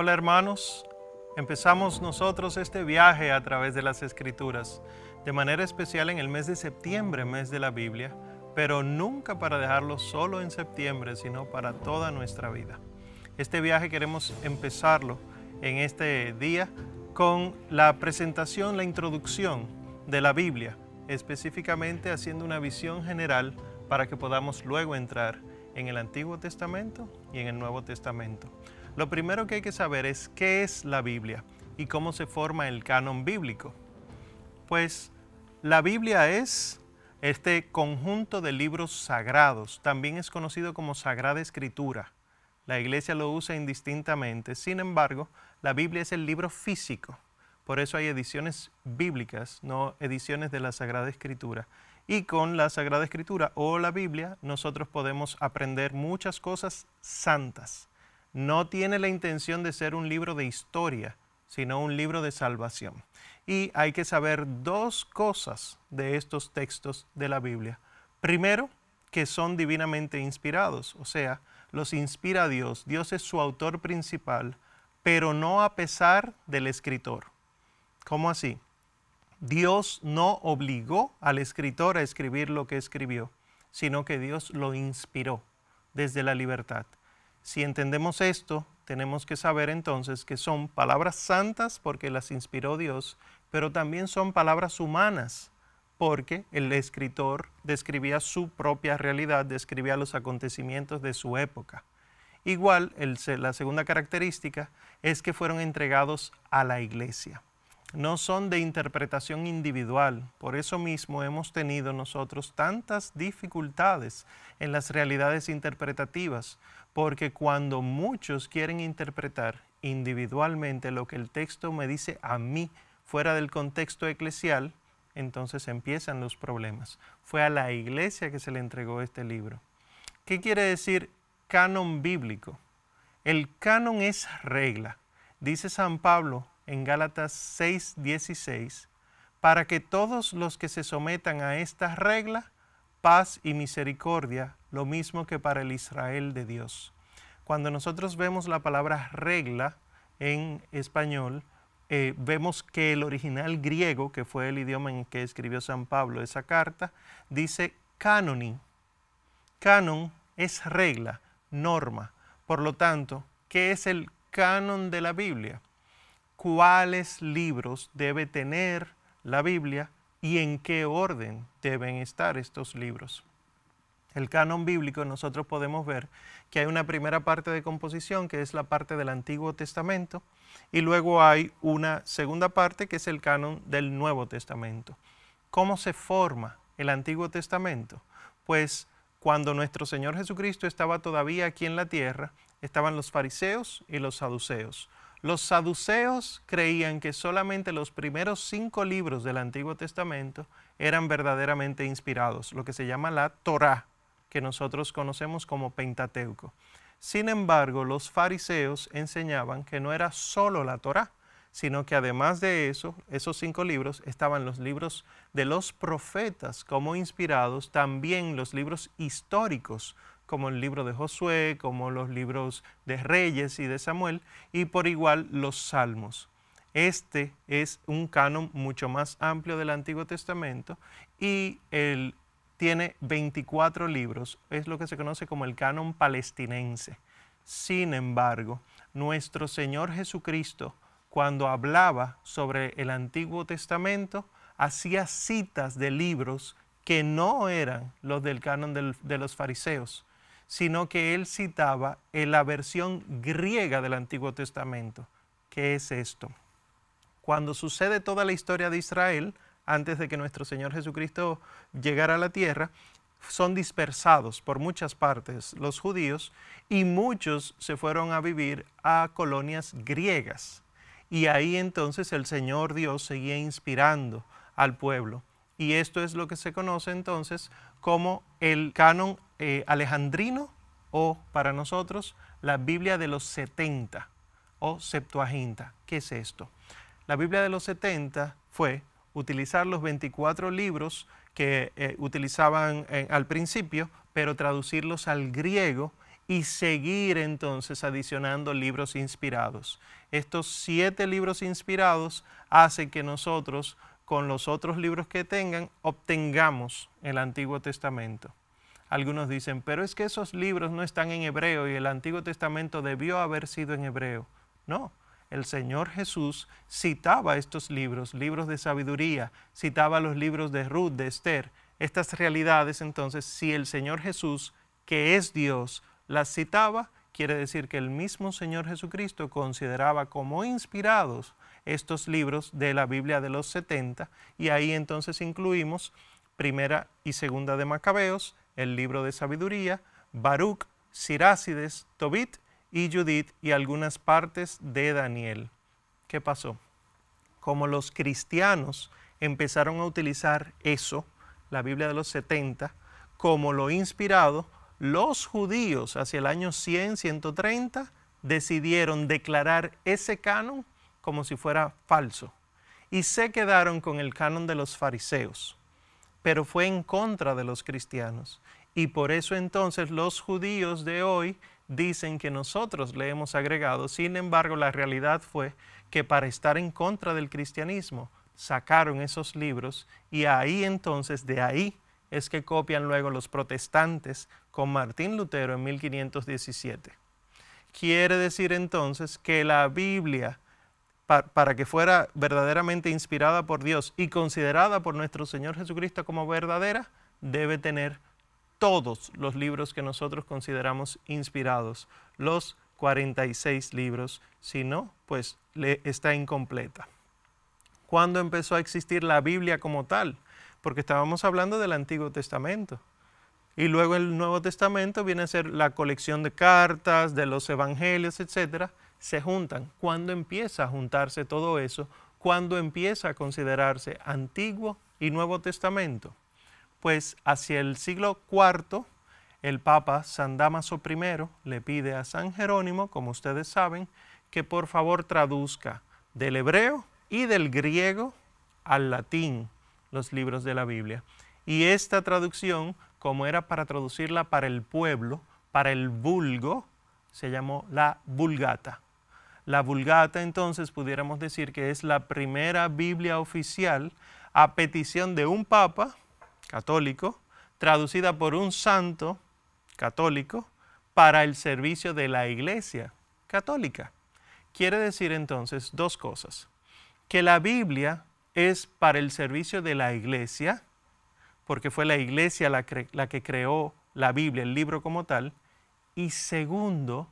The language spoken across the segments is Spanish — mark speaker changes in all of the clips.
Speaker 1: Hola hermanos, empezamos nosotros este viaje a través de las escrituras, de manera especial en el mes de septiembre, mes de la Biblia, pero nunca para dejarlo solo en septiembre, sino para toda nuestra vida. Este viaje queremos empezarlo en este día con la presentación, la introducción de la Biblia, específicamente haciendo una visión general para que podamos luego entrar en el Antiguo Testamento y en el Nuevo Testamento. Lo primero que hay que saber es qué es la Biblia y cómo se forma el canon bíblico. Pues la Biblia es este conjunto de libros sagrados, también es conocido como Sagrada Escritura. La iglesia lo usa indistintamente, sin embargo, la Biblia es el libro físico, por eso hay ediciones bíblicas, no ediciones de la Sagrada Escritura. Y con la Sagrada Escritura o la Biblia nosotros podemos aprender muchas cosas santas. No tiene la intención de ser un libro de historia, sino un libro de salvación. Y hay que saber dos cosas de estos textos de la Biblia. Primero, que son divinamente inspirados, o sea, los inspira Dios. Dios es su autor principal, pero no a pesar del escritor. ¿Cómo así? Dios no obligó al escritor a escribir lo que escribió, sino que Dios lo inspiró desde la libertad. Si entendemos esto, tenemos que saber entonces que son palabras santas porque las inspiró Dios, pero también son palabras humanas porque el escritor describía su propia realidad, describía los acontecimientos de su época. Igual, la segunda característica es que fueron entregados a la iglesia no son de interpretación individual. Por eso mismo hemos tenido nosotros tantas dificultades en las realidades interpretativas, porque cuando muchos quieren interpretar individualmente lo que el texto me dice a mí fuera del contexto eclesial, entonces empiezan los problemas. Fue a la iglesia que se le entregó este libro. ¿Qué quiere decir canon bíblico? El canon es regla. Dice San Pablo en Gálatas 6:16, para que todos los que se sometan a esta regla, paz y misericordia, lo mismo que para el Israel de Dios. Cuando nosotros vemos la palabra regla en español, eh, vemos que el original griego, que fue el idioma en que escribió San Pablo esa carta, dice canoni. Canon es regla, norma. Por lo tanto, ¿qué es el canon de la Biblia? Cuáles libros debe tener la Biblia y en qué orden deben estar estos libros. El canon bíblico nosotros podemos ver que hay una primera parte de composición que es la parte del Antiguo Testamento y luego hay una segunda parte que es el canon del Nuevo Testamento. ¿Cómo se forma el Antiguo Testamento? Pues cuando nuestro Señor Jesucristo estaba todavía aquí en la tierra, estaban los fariseos y los saduceos. Los saduceos creían que solamente los primeros cinco libros del Antiguo Testamento eran verdaderamente inspirados, lo que se llama la Torá, que nosotros conocemos como Pentateuco. Sin embargo, los fariseos enseñaban que no era solo la Torá, sino que además de eso, esos cinco libros, estaban los libros de los profetas como inspirados, también los libros históricos como el libro de Josué, como los libros de Reyes y de Samuel, y por igual los Salmos. Este es un canon mucho más amplio del Antiguo Testamento y él tiene 24 libros, es lo que se conoce como el canon palestinense. Sin embargo, nuestro Señor Jesucristo, cuando hablaba sobre el Antiguo Testamento, hacía citas de libros que no eran los del canon de los fariseos, sino que él citaba en la versión griega del Antiguo Testamento. ¿Qué es esto? Cuando sucede toda la historia de Israel, antes de que nuestro Señor Jesucristo llegara a la tierra, son dispersados por muchas partes los judíos y muchos se fueron a vivir a colonias griegas. Y ahí entonces el Señor Dios seguía inspirando al pueblo. Y esto es lo que se conoce entonces como el canon eh, alejandrino o para nosotros la Biblia de los 70 o Septuaginta. ¿Qué es esto? La Biblia de los 70 fue utilizar los 24 libros que eh, utilizaban eh, al principio, pero traducirlos al griego y seguir entonces adicionando libros inspirados. Estos siete libros inspirados hacen que nosotros, con los otros libros que tengan, obtengamos el Antiguo Testamento. Algunos dicen, pero es que esos libros no están en hebreo y el Antiguo Testamento debió haber sido en hebreo. No, el Señor Jesús citaba estos libros, libros de sabiduría, citaba los libros de Ruth, de Esther. Estas realidades, entonces, si el Señor Jesús, que es Dios, las citaba, quiere decir que el mismo Señor Jesucristo consideraba como inspirados estos libros de la Biblia de los 70 y ahí entonces incluimos primera y segunda de Macabeos, el libro de sabiduría, Baruch, Sirácides, Tobit y Judith y algunas partes de Daniel. ¿Qué pasó? Como los cristianos empezaron a utilizar eso, la Biblia de los 70, como lo inspirado, los judíos hacia el año 100, 130 decidieron declarar ese canon como si fuera falso y se quedaron con el canon de los fariseos, pero fue en contra de los cristianos. Y por eso entonces los judíos de hoy dicen que nosotros le hemos agregado. Sin embargo, la realidad fue que para estar en contra del cristianismo sacaron esos libros y ahí entonces, de ahí es que copian luego los protestantes con Martín Lutero en 1517. Quiere decir entonces que la Biblia, para que fuera verdaderamente inspirada por Dios y considerada por nuestro Señor Jesucristo como verdadera, debe tener todos los libros que nosotros consideramos inspirados, los 46 libros, si no, pues le está incompleta. ¿Cuándo empezó a existir la Biblia como tal? Porque estábamos hablando del Antiguo Testamento. Y luego el Nuevo Testamento viene a ser la colección de cartas, de los evangelios, etcétera, se juntan. ¿Cuándo empieza a juntarse todo eso? ¿Cuándo empieza a considerarse Antiguo y Nuevo Testamento? pues hacia el siglo IV, el Papa San Damaso I le pide a San Jerónimo, como ustedes saben, que por favor traduzca del hebreo y del griego al latín los libros de la Biblia. Y esta traducción, como era para traducirla para el pueblo, para el vulgo, se llamó la Vulgata. La Vulgata entonces pudiéramos decir que es la primera Biblia oficial a petición de un papa católico, traducida por un santo católico para el servicio de la iglesia católica. Quiere decir entonces dos cosas. Que la Biblia es para el servicio de la iglesia, porque fue la iglesia la, la, que creó la Biblia, el libro como tal. Y segundo,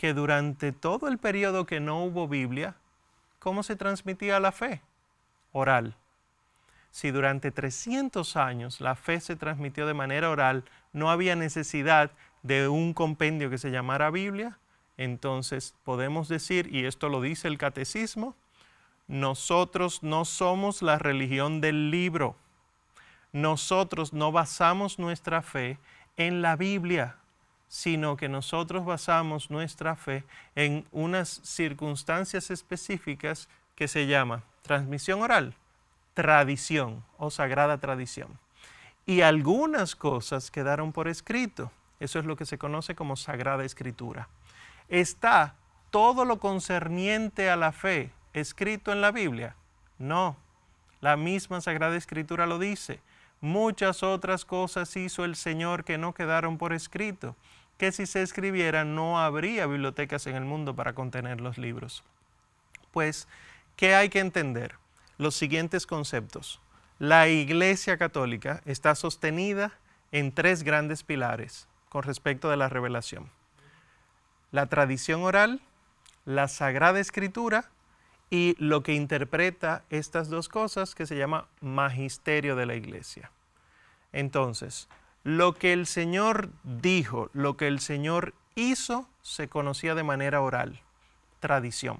Speaker 1: que durante todo el periodo que no hubo Biblia, ¿cómo se transmitía la fe? Oral si durante 300 años la fe se transmitió de manera oral, no había necesidad de un compendio que se llamara Biblia, entonces podemos decir, y esto lo dice el catecismo, nosotros no somos la religión del libro. Nosotros no basamos nuestra fe en la Biblia, sino que nosotros basamos nuestra fe en unas circunstancias específicas que se llama transmisión oral tradición o sagrada tradición. Y algunas cosas quedaron por escrito. Eso es lo que se conoce como sagrada escritura. ¿Está todo lo concerniente a la fe escrito en la Biblia? No. La misma sagrada escritura lo dice. Muchas otras cosas hizo el Señor que no quedaron por escrito, que si se escribieran no habría bibliotecas en el mundo para contener los libros. Pues, ¿qué hay que entender? los siguientes conceptos. La Iglesia Católica está sostenida en tres grandes pilares con respecto de la revelación. La tradición oral, la Sagrada Escritura y lo que interpreta estas dos cosas que se llama magisterio de la Iglesia. Entonces, lo que el Señor dijo, lo que el Señor hizo, se conocía de manera oral, tradición.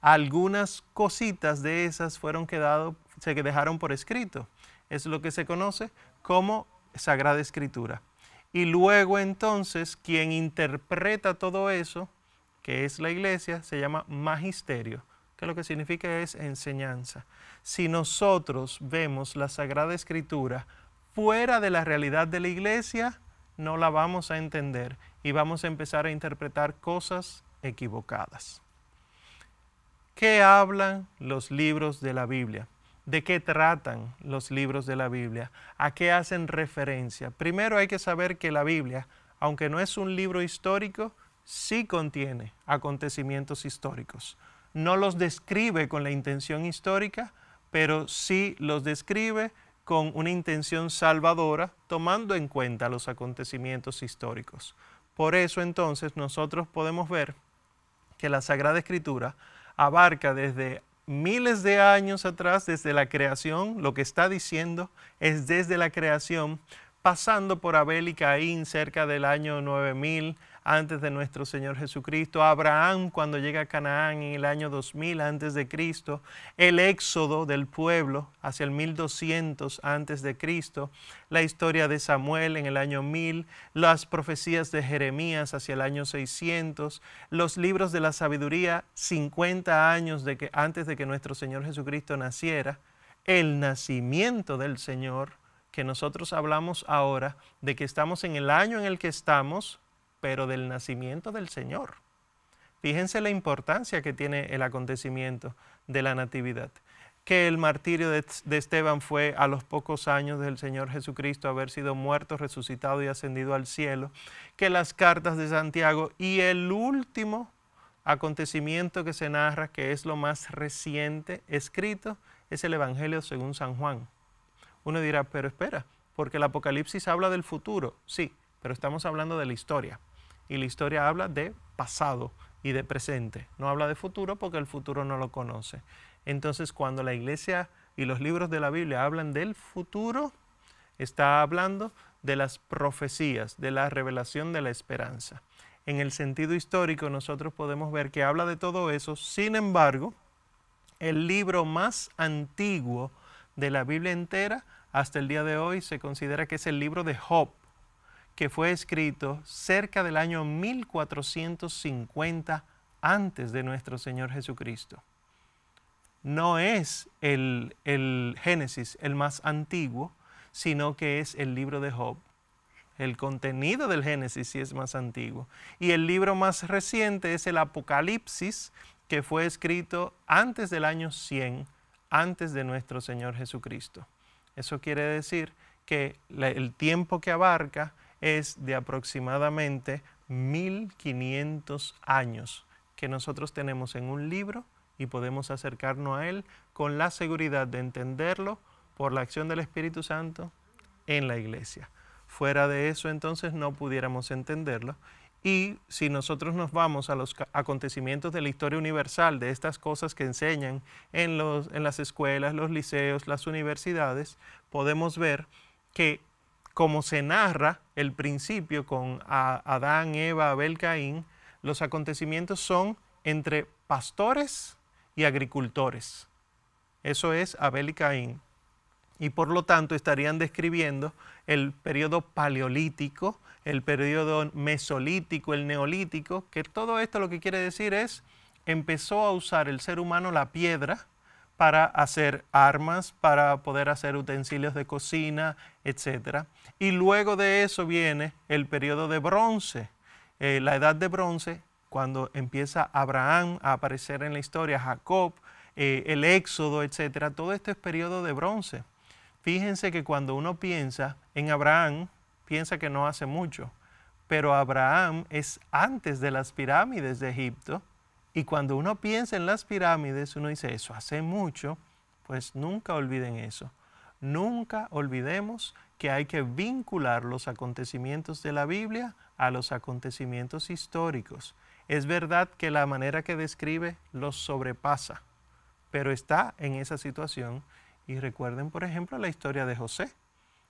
Speaker 1: Algunas cositas de esas fueron quedado, se dejaron por escrito. Es lo que se conoce como Sagrada Escritura. Y luego entonces quien interpreta todo eso, que es la iglesia, se llama magisterio, que lo que significa es enseñanza. Si nosotros vemos la Sagrada Escritura fuera de la realidad de la iglesia, no la vamos a entender y vamos a empezar a interpretar cosas equivocadas. ¿Qué hablan los libros de la Biblia? ¿De qué tratan los libros de la Biblia? ¿A qué hacen referencia? Primero hay que saber que la Biblia, aunque no es un libro histórico, sí contiene acontecimientos históricos. No los describe con la intención histórica, pero sí los describe con una intención salvadora, tomando en cuenta los acontecimientos históricos. Por eso entonces nosotros podemos ver que la Sagrada Escritura abarca desde miles de años atrás, desde la creación, lo que está diciendo es desde la creación, pasando por Abel y Caín cerca del año 9000 antes de nuestro Señor Jesucristo, Abraham cuando llega a Canaán en el año 2000 antes de Cristo, el éxodo del pueblo hacia el 1200 antes de Cristo, la historia de Samuel en el año 1000, las profecías de Jeremías hacia el año 600, los libros de la sabiduría 50 años de que, antes de que nuestro Señor Jesucristo naciera, el nacimiento del Señor, que nosotros hablamos ahora de que estamos en el año en el que estamos, pero del nacimiento del Señor. Fíjense la importancia que tiene el acontecimiento de la Natividad. Que el martirio de, Esteban fue a los pocos años del Señor Jesucristo haber sido muerto, resucitado y ascendido al cielo. Que las cartas de Santiago y el último acontecimiento que se narra, que es lo más reciente escrito, es el Evangelio según San Juan. Uno dirá, pero espera, porque el Apocalipsis habla del futuro. Sí, pero estamos hablando de la historia y la historia habla de pasado y de presente. No habla de futuro porque el futuro no lo conoce. Entonces cuando la iglesia y los libros de la Biblia hablan del futuro, está hablando de las profecías, de la revelación de la esperanza. En el sentido histórico nosotros podemos ver que habla de todo eso, sin embargo, el libro más antiguo de la Biblia entera hasta el día de hoy se considera que es el libro de Job que fue escrito cerca del año 1450 antes de nuestro Señor Jesucristo. No es el, el Génesis el más antiguo, sino que es el libro de Job. El contenido del Génesis sí es más antiguo. Y el libro más reciente es el Apocalipsis, que fue escrito antes del año 100, antes de nuestro Señor Jesucristo. Eso quiere decir que el tiempo que abarca es de aproximadamente 1500 años que nosotros tenemos en un libro y podemos acercarnos a él con la seguridad de entenderlo por la acción del Espíritu Santo en la iglesia. Fuera de eso entonces no pudiéramos entenderlo y si nosotros nos vamos a los acontecimientos de la historia universal, de estas cosas que enseñan en, los, en las escuelas, los liceos, las universidades, podemos ver que como se narra el principio con Adán, Eva, Abel, Caín, los acontecimientos son entre pastores y agricultores. Eso es Abel y Caín. Y por lo tanto estarían describiendo el periodo paleolítico, el periodo mesolítico, el neolítico, que todo esto lo que quiere decir es, empezó a usar el ser humano la piedra para hacer armas, para poder hacer utensilios de cocina, etc. Y luego de eso viene el periodo de bronce, eh, la edad de bronce, cuando empieza Abraham a aparecer en la historia, Jacob, eh, el éxodo, etc. Todo esto es periodo de bronce. Fíjense que cuando uno piensa en Abraham, piensa que no hace mucho, pero Abraham es antes de las pirámides de Egipto, y cuando uno piensa en las pirámides, uno dice, eso hace mucho, pues nunca olviden eso. Nunca olvidemos que hay que vincular los acontecimientos de la Biblia a los acontecimientos históricos. Es verdad que la manera que describe los sobrepasa, pero está en esa situación. Y recuerden, por ejemplo, la historia de José.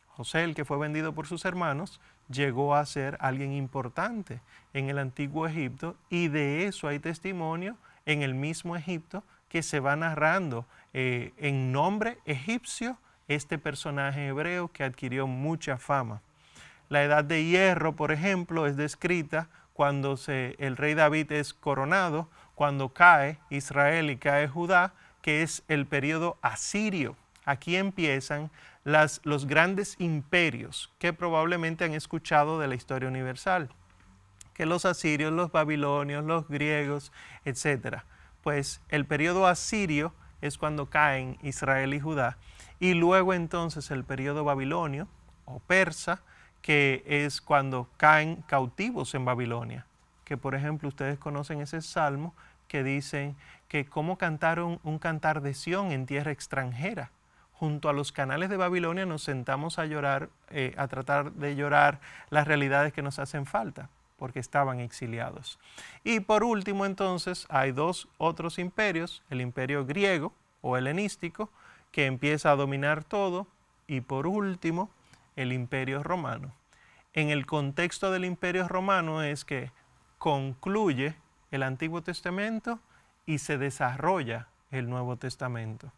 Speaker 1: José, el que fue vendido por sus hermanos, llegó a ser alguien importante en el antiguo Egipto y de eso hay testimonio en el mismo Egipto que se va narrando eh, en nombre egipcio este personaje hebreo que adquirió mucha fama. La edad de hierro, por ejemplo, es descrita cuando se, el rey David es coronado, cuando cae Israel y cae Judá, que es el periodo asirio. Aquí empiezan los grandes imperios que probablemente han escuchado de la historia universal, que los asirios, los babilonios, los griegos, etc. Pues el periodo asirio es cuando caen Israel y Judá, y luego entonces el periodo babilonio o persa, que es cuando caen cautivos en Babilonia, que por ejemplo ustedes conocen ese salmo que dicen que cómo cantaron un cantar de Sión en tierra extranjera. Junto a los canales de Babilonia nos sentamos a llorar, eh, a tratar de llorar las realidades que nos hacen falta, porque estaban exiliados. Y por último entonces hay dos otros imperios, el imperio griego o helenístico, que empieza a dominar todo, y por último el imperio romano. En el contexto del imperio romano es que concluye el Antiguo Testamento y se desarrolla el Nuevo Testamento.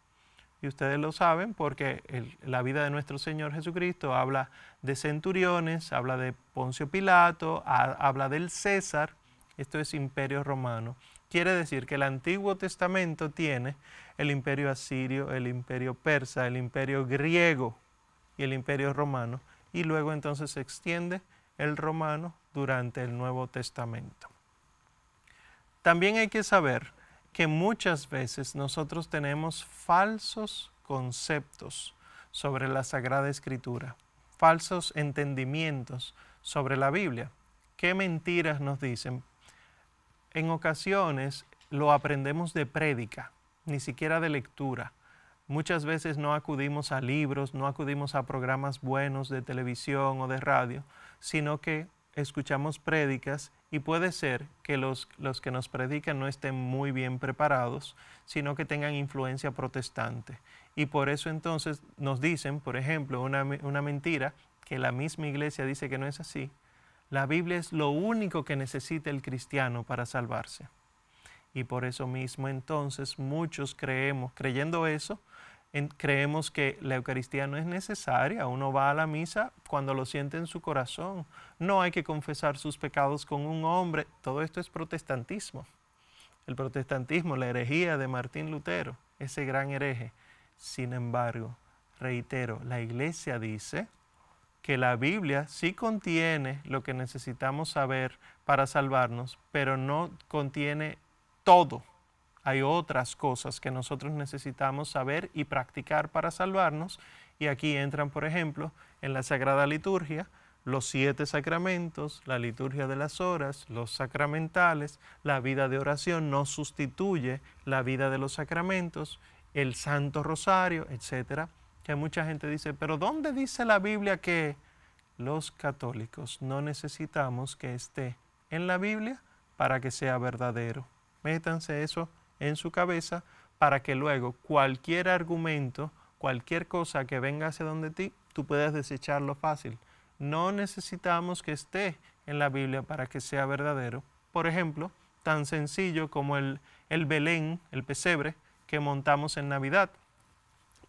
Speaker 1: Y ustedes lo saben porque la vida de nuestro Señor Jesucristo habla de centuriones, habla de Poncio Pilato, habla del César. Esto es imperio romano. Quiere decir que el Antiguo Testamento tiene el imperio asirio, el imperio persa, el imperio griego y el imperio romano. Y luego entonces se extiende el romano durante el Nuevo Testamento. También hay que saber que muchas veces nosotros tenemos falsos conceptos sobre la Sagrada Escritura, falsos entendimientos sobre la Biblia. ¿Qué mentiras nos dicen? En ocasiones lo aprendemos de prédica, ni siquiera de lectura. Muchas veces no acudimos a libros, no acudimos a programas buenos de televisión o de radio, sino que escuchamos prédicas y puede ser que los, los, que nos predican no estén muy bien preparados, sino que tengan influencia protestante. Y por eso entonces nos dicen, por ejemplo, una, una mentira, que la misma iglesia dice que no es así. La Biblia es lo único que necesita el cristiano para salvarse. Y por eso mismo entonces muchos creemos, creyendo eso, creemos que la Eucaristía no es necesaria. Uno va a la misa cuando lo siente en su corazón. No hay que confesar sus pecados con un hombre. Todo esto es protestantismo. El protestantismo, la herejía de Martín Lutero, ese gran hereje. Sin embargo, reitero, la iglesia dice que la Biblia sí contiene lo que necesitamos saber para salvarnos, pero no contiene todo hay otras cosas que nosotros necesitamos saber y practicar para salvarnos. Y aquí entran, por ejemplo, en la Sagrada Liturgia, los siete sacramentos, la liturgia de las horas, los sacramentales, la vida de oración no sustituye la vida de los sacramentos, el Santo Rosario, etc. Que mucha gente dice, pero ¿dónde dice la Biblia que los católicos no necesitamos que esté en la Biblia para que sea verdadero? Métanse eso en su cabeza para que luego cualquier argumento, cualquier cosa que venga hacia donde ti, tú puedas desecharlo fácil. No necesitamos que esté en la Biblia para que sea verdadero. Por ejemplo, tan sencillo como el, el Belén, el pesebre que montamos en Navidad.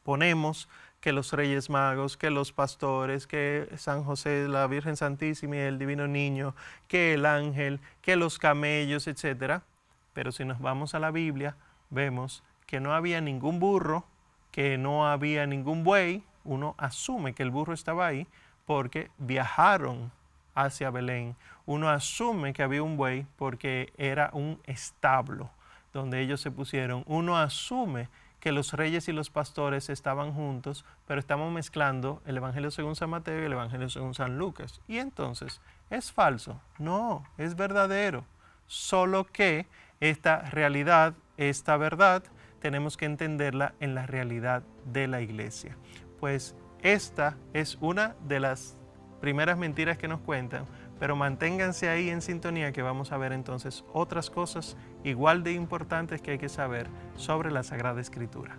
Speaker 1: Ponemos que los Reyes Magos, que los pastores, que San José, la Virgen Santísima y el Divino Niño, que el ángel, que los camellos, etcétera. Pero si nos vamos a la Biblia, vemos que no había ningún burro, que no había ningún buey. Uno asume que el burro estaba ahí porque viajaron hacia Belén. Uno asume que había un buey porque era un establo donde ellos se pusieron. Uno asume que los reyes y los pastores estaban juntos, pero estamos mezclando el Evangelio según San Mateo y el Evangelio según San Lucas. Y entonces, ¿es falso? No, es verdadero. Solo que esta realidad, esta verdad, tenemos que entenderla en la realidad de la iglesia. Pues esta es una de las primeras mentiras que nos cuentan, pero manténganse ahí en sintonía que vamos a ver entonces otras cosas igual de importantes que hay que saber sobre la Sagrada Escritura.